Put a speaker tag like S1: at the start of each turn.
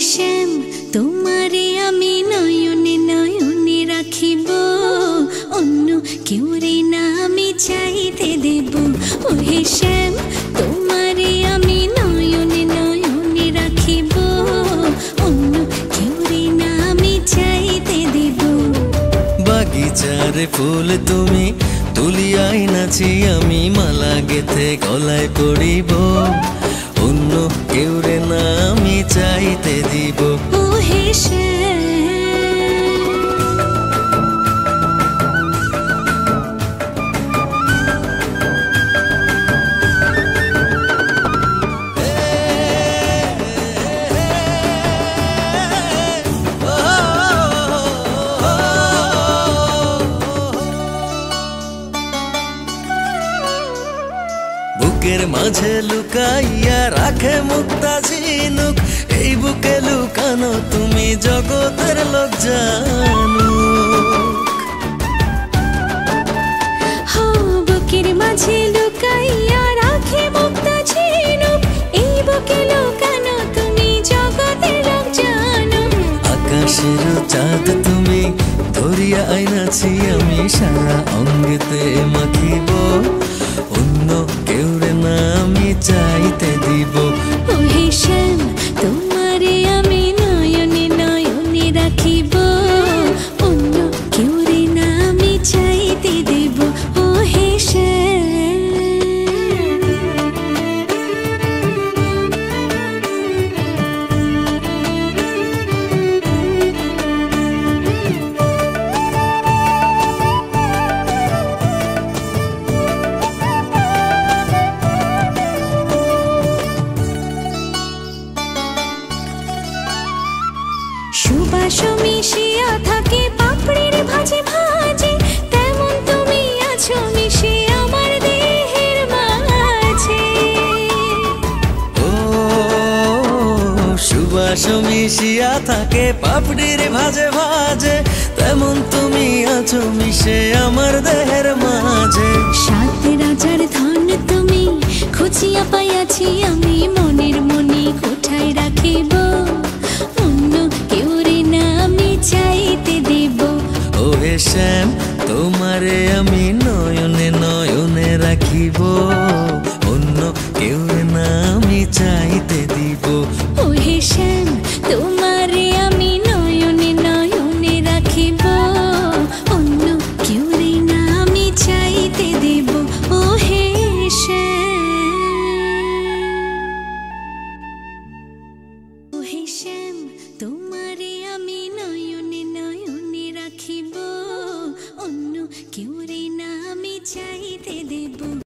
S1: শ্যাম, তোমারে আমি নয়নে নয়নে রাখিব। অন্য কেউ রে না আমি চাইতে দেব। ও হে শ্যাম, তোমারে আমি নয়নে নয়নে রাখিব। অন্য কেউ রে না আমি চাইতে দেব।
S2: বাগিচার ফুল তুমি তুলিয়াই নাচি, আমি মালা গেথে গলায় পড়িব। অন্য কেউ রে না আমি চাইতে দিব বুকের মাঝে লুকাইয়া রাখে মুক্তা ঝিনুক এই বুকে লুকানো তুমি জগতের লোক জানো।
S1: বুকের মাঝে লুকাইয়া রাখে মুক্তা ঝিনুক এই বুকে লুকানো তুমি জগতের লোক জানো।
S2: আকাশের চাঁদ তুমি ধরিয়া আইনাছি আমি সারা অঙ্গেতে মাখিব। অন্য কেউ রে না আমি চাইতে দিব।
S1: সুবাস মিশিয়া থাকে পাপড়ির ভাজে ভাজে তেমন তুমি আছো মিশে আমার দেহের মাঝে।
S2: ও সুবাস মিশিয়া থাকে পাপড়ির ভাজে ভাজে তেমন তুমি আছো মিশে আমার দেহের মাঝে।
S1: সাত শ্যাম তোমারে আমি